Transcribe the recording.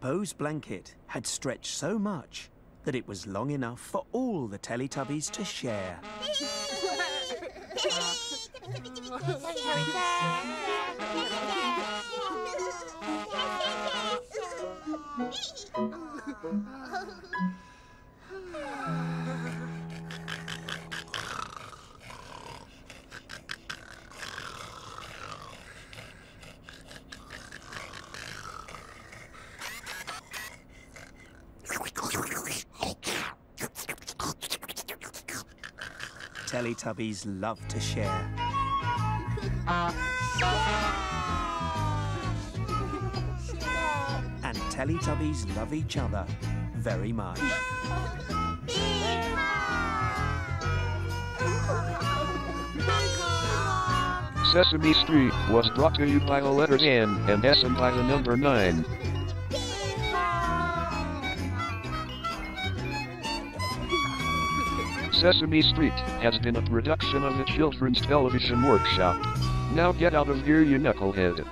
Bo's blanket had stretched so much that it was long enough for all the Teletubbies to share. Teletubbies love to share. And Teletubbies love each other very much. Sesame Street was brought to you by the letters N and S and by the number 9. Sesame Street has been a production of the Children's Television Workshop. Now get out of here, you knucklehead.